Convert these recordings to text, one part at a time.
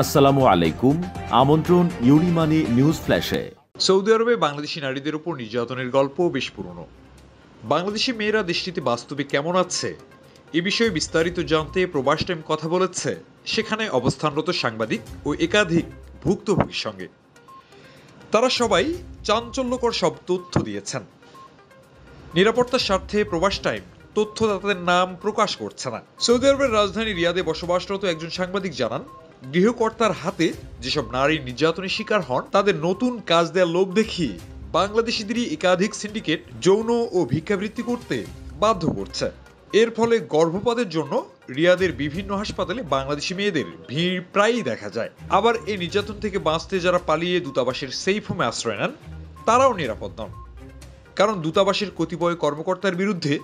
আসসালামু আলাইকুম, আমন্ত্রণ ইউনিমানি নিউজ ফ্ল্যাশে। সৌদি আরবে বাংলাদেশি নারীদের উপর নির্যাতনের গল্প বেশ পুরনো। বাংলাদেশি মেয়েরা দেশটিতে বাস্তবে কেমন আছে, এ বিষয়ে বিস্তারিত জানতে প্রবাস টাইম কথা বলেছে সেখানে অবস্থানরত সাংবাদিক ও একাধিক ভুক্তভোগীর সঙ্গে। তারা সবাই চাঞ্চল্যকর সব তথ্য দিয়েছেন। নিরাপত্তার স্বার্থে প্রবাস টাইম তথ্যদাতাদের নাম প্রকাশ করছে না। সৌদি আরবের রাজধানী রিয়াদে বসবাসরত একজন সাংবাদিক জানান গৃহকর্তার হাতে যেসব নারী নির্যাতনের শিকার হন, তাদের নতুন কাজ দেওয়ার লোভ দেখিয়ে বাংলাদেশিদেরই একাধিক সিন্ডিকেট যৌন ও ভিক্ষাবৃত্তি করতে বাধ্য করছে। এর ফলে গর্ভপাতের জন্য রিয়াদের বিভিন্ন হাসপাতালে বাংলাদেশি মেয়েদের ভিড় প্রায়ই দেখা যায়। আবার এই নির্যাতন থেকে বাঁচতে যারা পালিয়ে দূতাবাসের সেফ হোমে আশ্রয় নেন, তারাও নিরাপদ নন। কারণ দূতাবাসের কতিপয় কর্মকর্তার বিরুদ্ধে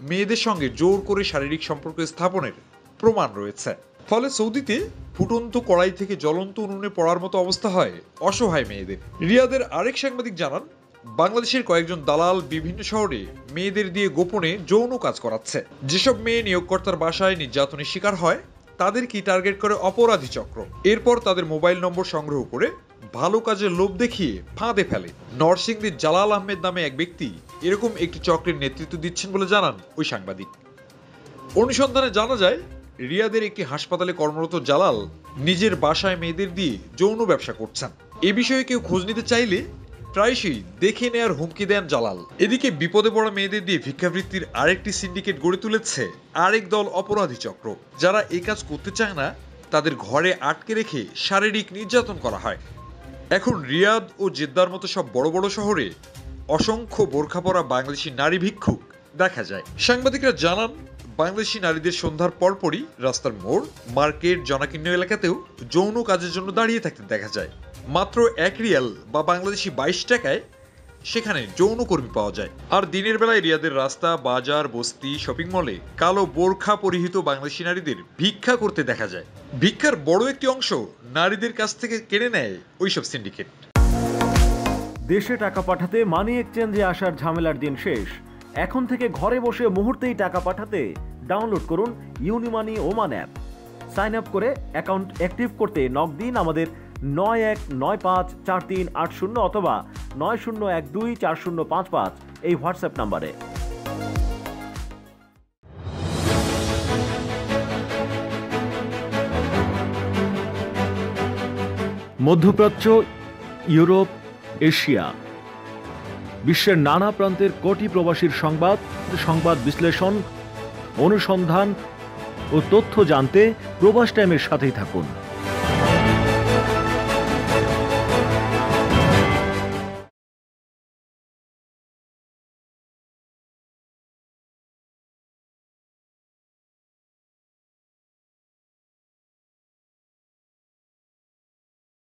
মেয়েদের সঙ্গে জোর করে শারীরিক সম্পর্ক স্থাপনের প্রমাণ রয়েছে। ফলে সৌদিতে ফুটন্ত কড়াই থেকে জ্বলন্ত উনুনে পড়ার মতো অবস্থা হয় অসহায় মেয়েদের। রিয়াদের আরেক সাংবাদিক জানান, বাংলাদেশের কয়েকজন দালাল বিভিন্ন শহরে মেয়েদের দিয়ে গোপনে যৌন কাজ করাচ্ছে। যেসব মেয়ে নিয়োগকর্তার বাসায় নির্যাতনের শিকার হয় তাদেরকে টার্গেট করে অপরাধী চক্র? এরপর তাদের মোবাইল নম্বর সংগ্রহ করে ভালো কাজের লোভ দেখিয়ে ফাঁদে ফেলে। নরসিংদীর জালাল আহমেদ নামে এক ব্যক্তি এরকম একটি চক্রের নেতৃত্ব দিচ্ছেন বলে জানান ওই সাংবাদিক। অনুসন্ধানে জানা যায় রিয়াদের একটি হাসপাতালে কর্মরত জালাল নিজের বাসায় মেয়েদের দিয়ে যৌন ব্যবসা করছেন। এ বিষয়ে কেউ খোঁজ নিতে চাইলে প্রায়শই দেখে নেয়ার হুমকি দেন জালাল। এদিকে বিপদে পড়া মেয়েদের দিয়ে ভিক্ষাবৃত্তির আরেকটি সিন্ডিকেট গড়ে তুলেছে আরেক দল অপরাধী চক্র। যারা এই কাজ করতে চায় না, তাদের ঘরে আটকে রেখে শারীরিক নির্যাতন করা হয়। এখন রিয়াদ ও জেদ্দার মতো সব বড় বড় শহরে অসংখ্য বোরখা পরা বাংলাদেশি নারী ভিক্ষুক দেখা যায়। সাংবাদিকরা জানান, বাংলাদেশি নারীদের সন্ধ্যার পরপরই রাস্তার মোড়, মার্কেট, জনাকীর্ণ এলাকাতেও যৌন কাজের জন্য দাঁড়িয়ে থাকতে দেখা যায়। মাত্র এক রিয়াল বা বাংলাদেশি বাইশ টাকায় সেখানে যৌনকর্মী পাওয়া যায়। আর দিনের বেলায় রিয়াদের রাস্তা, বাজার, বস্তি, শপিং মলে কালো বোরখা পরিহিত বাংলাদেশি নারীদের ভিক্ষা করতে দেখা যায়। ভিক্ষার বড় একটি অংশ নারীদের কাছ থেকে কেড়ে নেয় ওইসব সিন্ডিকেট। দেশে টাকা পাঠাতে মানি এক্সচেঞ্জে আসার ঝামেলার দিন শেষ। এখন থেকে ঘরে বসে মুহূর্তেই টাকা পাঠাতে ডাউনলোড করুন Unimoni Oman app. Sign up করে অ্যাকাউন্ট অ্যাক্টিভ করতে নক দিন আমাদের নয় এক নয় পাঁচ চার তিন আট শূন্য অথবা নয় শূন্য এক দুই চার শূন্য পাঁচ পাঁচ এই হোয়াটসঅ্যাপ নাম্বারে। মধ্যপ্রাচ্য, ইউরোপ, এশিয়া বিশ্বের নানা প্রান্তের কোটি প্রবাসীর সংবাদ সংবাদ বিশ্লেষণ, অনুসন্ধান ও তথ্য জানতে প্রবাস টাইমের সাথেই থাকুন।